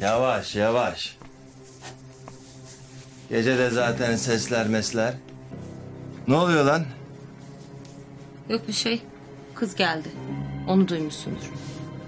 Yavaş yavaş. Gece de zaten sesler mesler. Ne oluyor lan? Yok bir şey. Kız geldi. Onu duymuşsundur.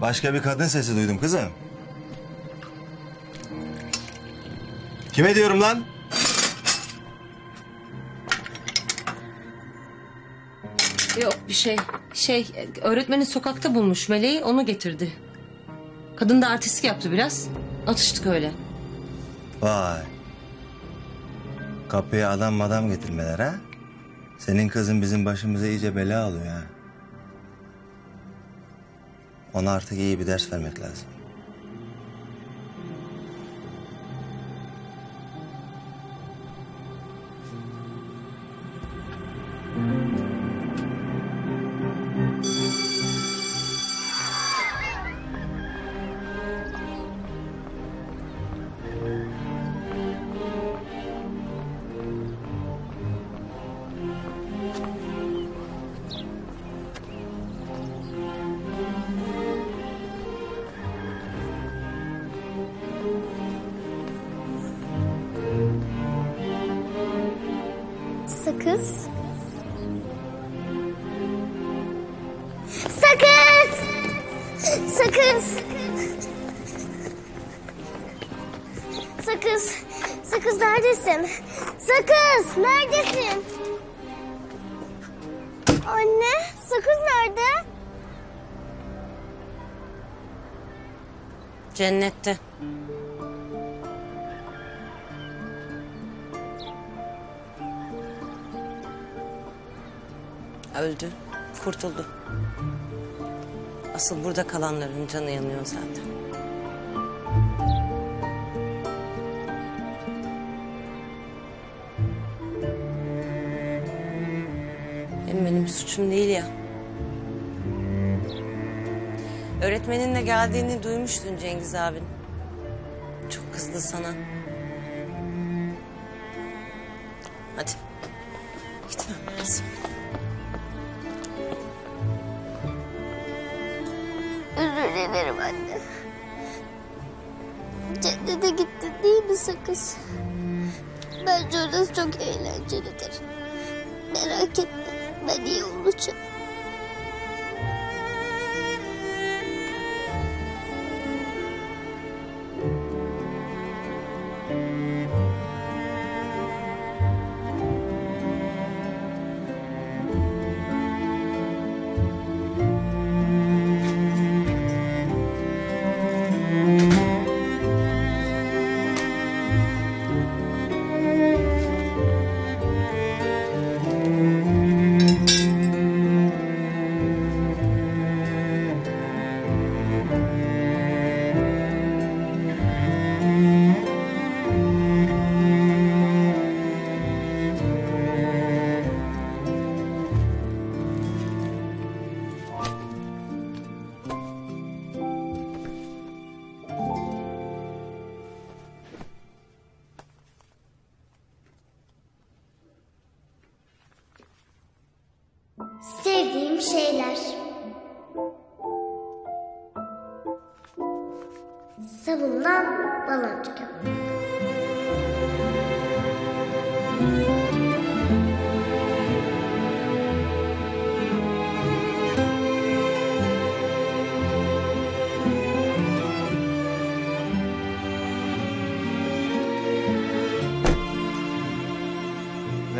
Başka bir kadın sesi duydum kızım. Kime diyorum lan? Yok bir şey. Şey öğretmeni sokakta bulmuş Meleği onu getirdi. Kadın da artistik yaptı biraz. Atıştık öyle. Vay. Kapıya adam madam getirmeler ha? Senin kızın bizim başımıza iyice bela alıyor ha. Ona artık iyi bir ders vermek lazım. Sakız. Sakız. Sakız. Sakız. Sakız neredesin? Sakız neredesin? Anne sakız nerede? Cennette. Öldü. Kurtuldu. Asıl burada kalanların canı yanıyor zaten. Benim benim suçum değil ya. Öğretmeninle geldiğini duymuştun Cengiz abin. Çok kızdı sana. Sakız? Bence orası çok eğlencelidir. Merak etme ben iyi olacağım.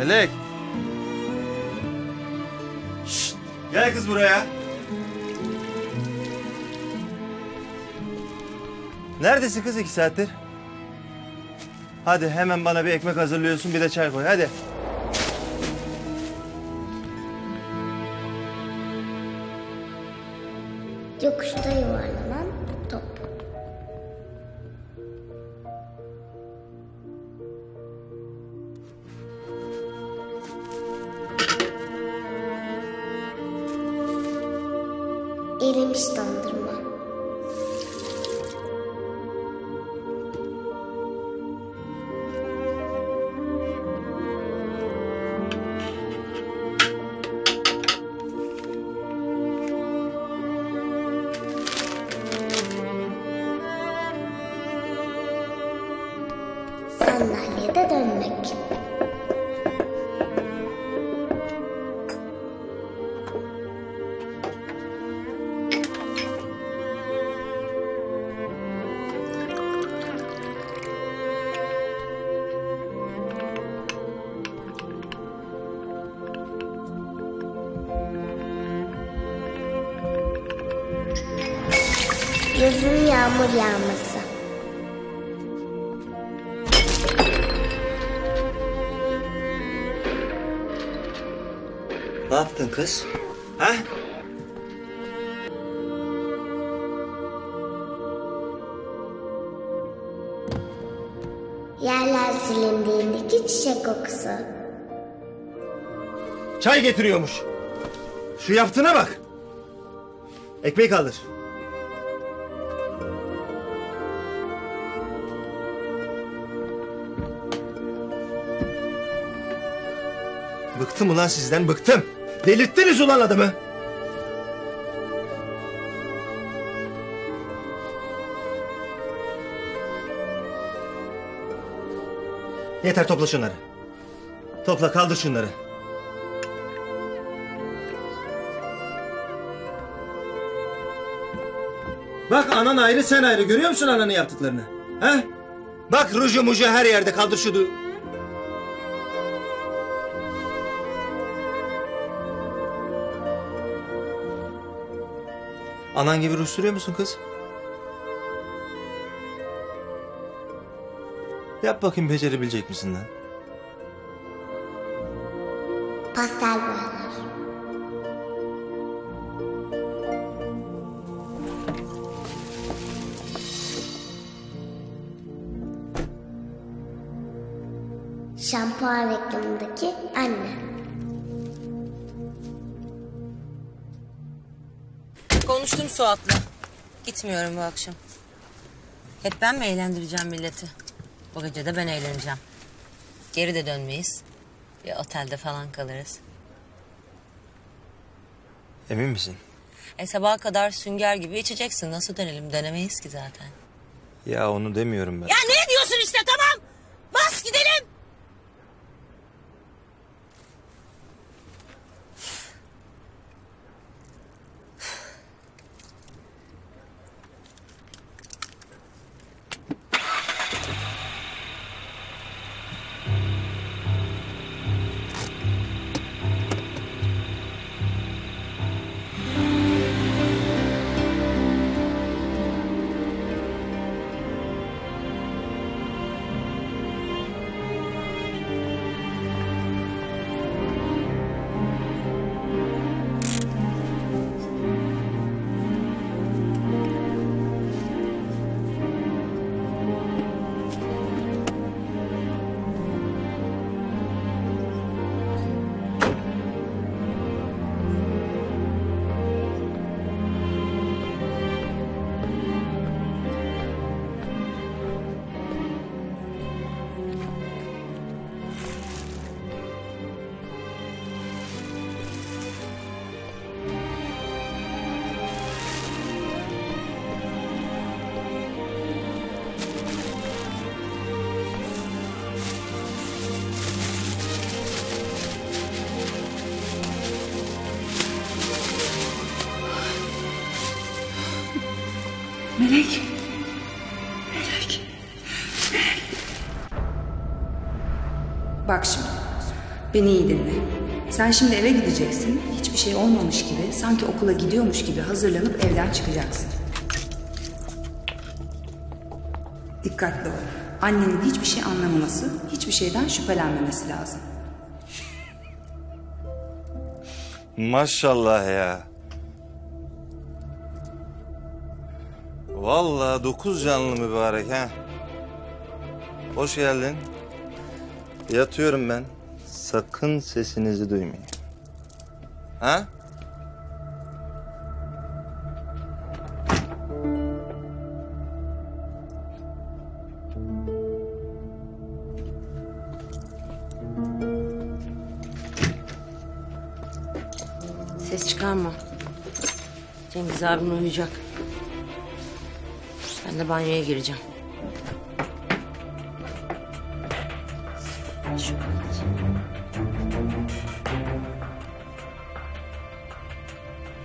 Melek. Şşt, gel kız buraya. Neredesin kız iki saattir? Hadi hemen bana bir ekmek hazırlıyorsun bir de çay koy hadi. Lillemstone. Yazın yağmur yağması. Ne yaptın kız? Ha? Yerler silindiğindeki çiçek kokusu. Çay getiriyormuş. Şu yaptığına bak. Ekmeği kaldır. Bıktım ulan sizden bıktım. Delirttiniz ulan adamı. Yeter topla şunları. Topla kaldır şunları. Bak anan ayrı sen ayrı. Görüyor musun ananın yaptıklarını? He? Bak ruju muju her yerde kaldır şu Anan gibi ruj sürüyor musun kız? Yap bakayım becerebilecek misin lan? Pastel boyalar. Şampuan reklamındaki anne. Konuştum Suat'la. Gitmiyorum bu akşam. Hep ben mi eğlendireceğim milleti? Bu gece de ben eğleneceğim. Geri de dönmeyiz. Bir otelde falan kalırız. Emin misin? E sabaha kadar sünger gibi içeceksin. Nasıl dönelim? Dönemeyiz ki zaten. Ya onu demiyorum ben. Ya ne diyorsun işte tamam. Bas gidelim. Beni iyi dinle. Sen şimdi eve gideceksin. Hiçbir şey olmamış gibi, sanki okula gidiyormuş gibi hazırlanıp evden çıkacaksın. Dikkatli ol. Annenin hiçbir şey anlamaması, hiçbir şeyden şüphelenmemesi lazım. Maşallah ya. Vallahi dokuz canlı mübarek ha. Hoş geldin. Yatıyorum ben. Sakın sesinizi duymayın. Ha? Ses çıkarma. Cengiz abim uyuyacak. Ben de banyoya gireceğim.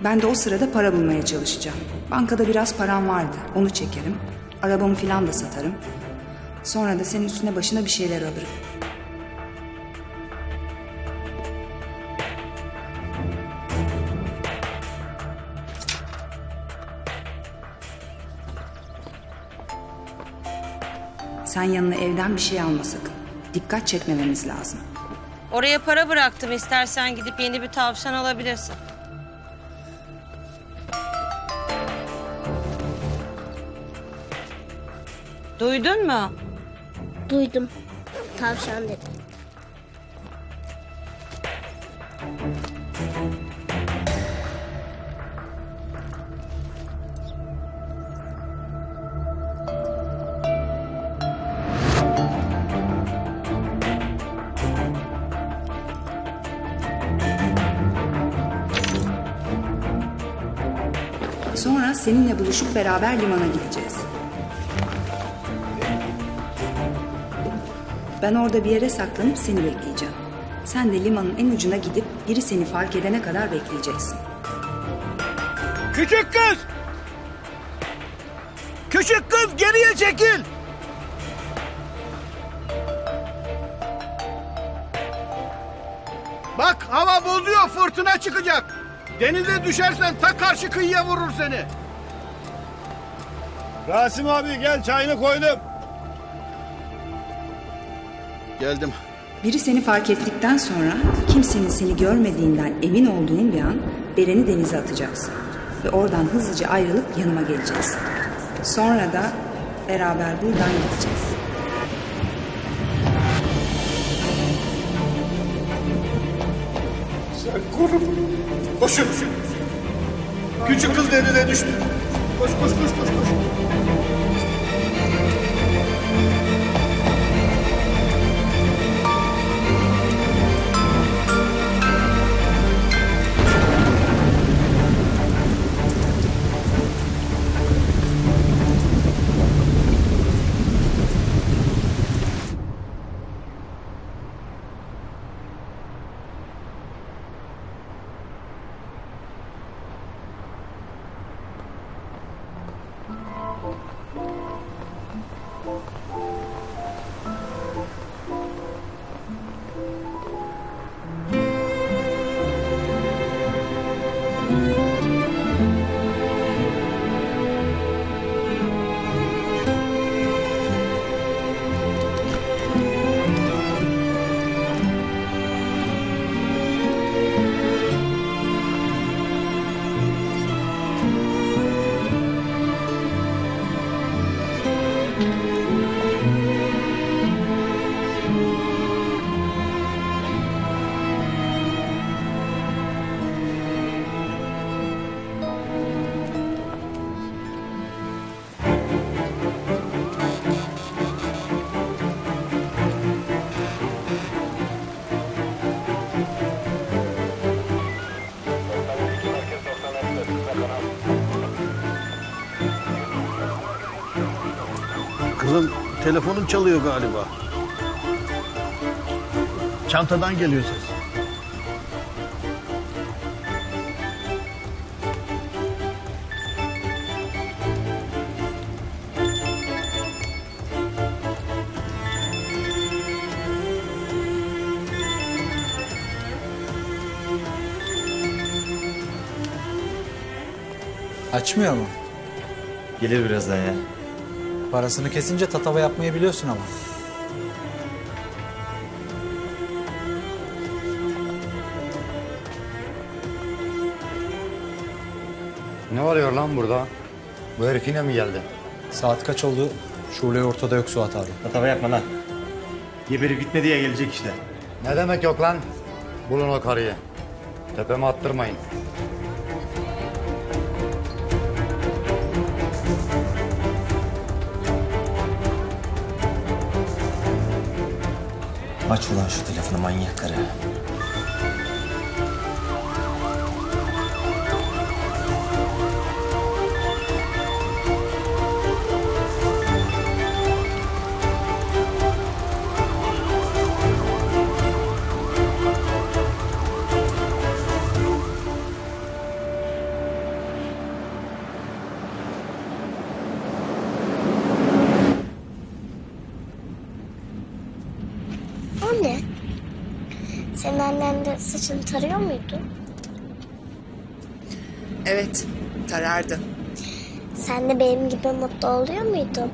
Ben de o sırada para bulmaya çalışacağım. Bankada biraz param vardı. Onu çekerim. Arabamı filan da satarım. Sonra da senin üstüne başına bir şeyler alırım. Sen yanına evden bir şey alma sakın. Dikkat çekmememiz lazım. Oraya para bıraktım. İstersen gidip yeni bir tavşan alabilirsin. Duydun mu? Duydum. Tavşan dedi. Sonra seninle buluşup beraber limana gideceğiz. Ben orada bir yere saklanıp seni bekleyeceğim. Sen de limanın en ucuna gidip biri seni fark edene kadar bekleyeceksin. Küçük kız! Küçük kız geriye çekil! Bak hava bozuyor fırtına çıkacak. Denize düşersen ta karşı kıyıya vurur seni. Rasim abi gel çayını koydum. Geldim. Biri seni fark ettikten sonra kimsenin seni görmediğinden emin olduğun bir an Beren'i denize atacaksın. Ve oradan hızlıca ayrılıp yanıma geleceksin. Sonra da beraber buradan gideceğiz. Sen koru. Koşun. Küçük kız denize düştü. Koş koş koş koş koş. Kızım telefonun çalıyor galiba. Çantadan geliyor ses. Açmıyor mu? Gelir birazdan ya. Parasını kesince tatava yapmayı biliyorsun ama. Ne oluyor lan burada? Bu herif yine mi geldi? Saat kaç oldu? Şule ortada yok Suat abi. Tatava yapma lan. Geberip gitme diye gelecek işte. Ne demek yok lan? Bulun o karıyı. Tepeme attırmayın. Aç ulan şu telefonu manyak karı. Anne saçını tarıyor muydu? Evet, tarardı. Sen de benim gibi mutlu oluyor muydun?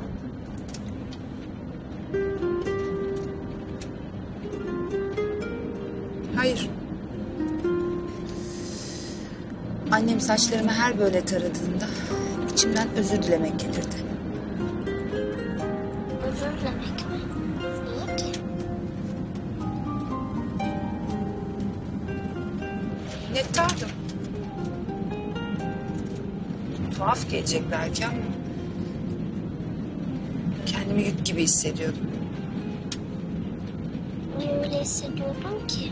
Hayır. Annem saçlarımı her böyle taradığında içimden özür dilemek gelirdi. Nettardım. Tuhaf gelecek belki ama kendimi yük gibi hissediyordum. Niye öyle hissediyordun ki?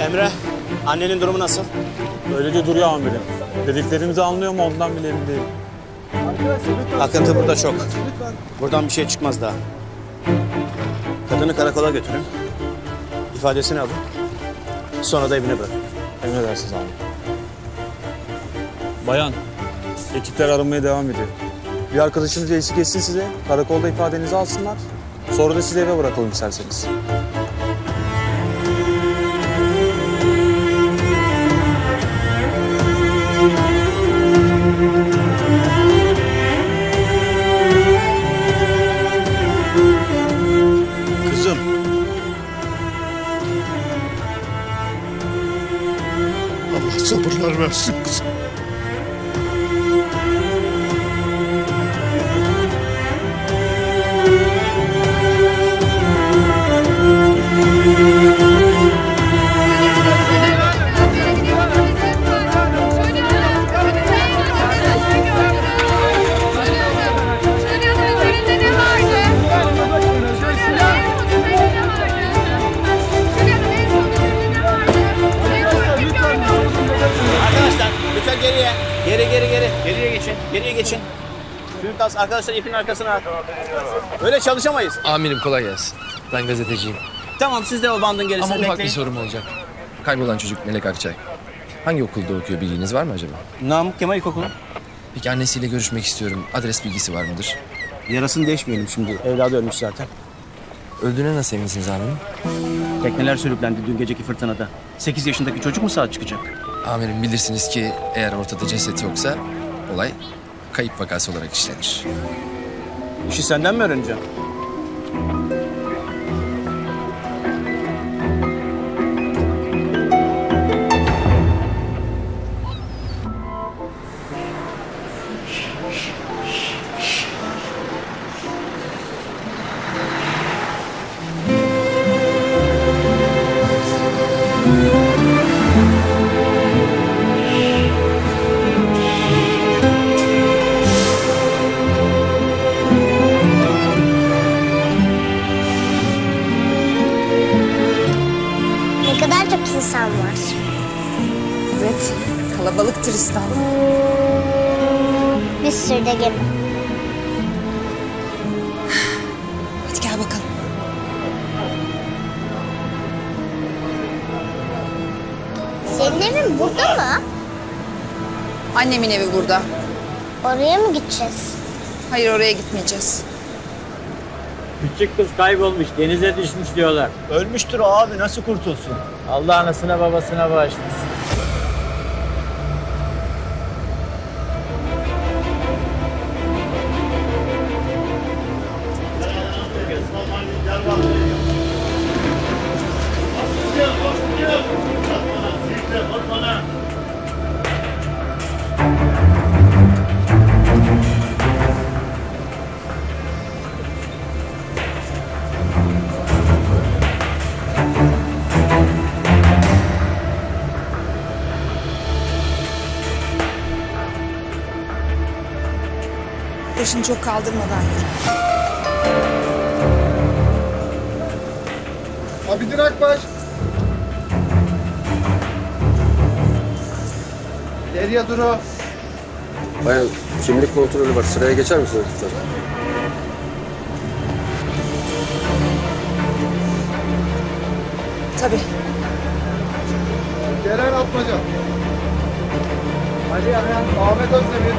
Emre, annenin durumu nasıl? Öylece duruyor amirim. Dediklerimizi anlıyor mu ondan bile emin değilim. Akıntı burada çok. Buradan bir şey çıkmaz daha. Kadını karakola götürün. İfadesini alın. Sonra da evine bırakın. Emredersiniz amirim. Bayan, ekipler aramaya devam ediyor. Bir arkadaşımız eşlik etsin size. Karakolda ifadenizi alsınlar. Sonra da sizi eve bırakalım isterseniz. Geriye. Geri geri geri. Geriye geçin. Geriye geçin. Mümtaz arkadaşlar ipin arkasına at. Öyle çalışamayız. Amirim kolay gelsin. Ben gazeteciyim. Tamam siz de o bandın gerisini Ama ufak bekleyin. bir sorum olacak. Kaybolan çocuk Melek Akçay. Hangi okulda okuyor bilginiz var mı acaba? Namık Kemal İlkokulu. Peki annesiyle görüşmek istiyorum. Adres bilgisi var mıdır? Yarasını değişmeyelim şimdi. Evladı ölmüş zaten. Öldüğüne nasıl eminsiniz amirim? Tekneler sürüklendi dün geceki fırtınada. 8 yaşındaki çocuk mu sağ çıkacak? Amirim bilirsiniz ki eğer ortada ceset yoksa olay kayıp vakası olarak işlenir. İşi senden mi öğreneceğim? Bir sürü de gemi. Hadi gel bakalım. Senin evin burada mı? Annemin evi burada. Oraya mı gideceğiz? Hayır oraya gitmeyeceğiz. Küçük kız kaybolmuş, denize düşmüş diyorlar. Ölmüştür o abi nasıl kurtulsun? Allah anasına babasına bağışlasın. Başını çok kaldırmadan yürü. Abidin Akbaş. Derya Duru. Bayan kimlik kontrolü var. Sıraya geçer misiniz lütfen? Tabii. Ceren Atmaca. Ali Erhan, Ahmet Özdemir.